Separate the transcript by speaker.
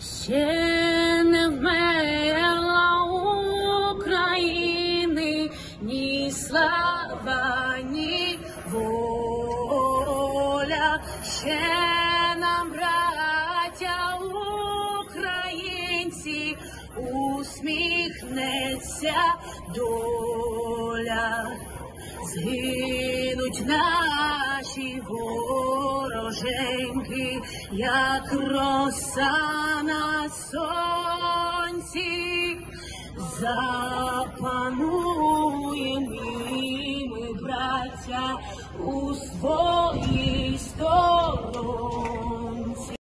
Speaker 1: Ще України ні слава, воля. Ще нам, браття українці, усміхнеться доля. Згинуть наші вороженьки, як роса на сонці, запануємо браття, у стороні.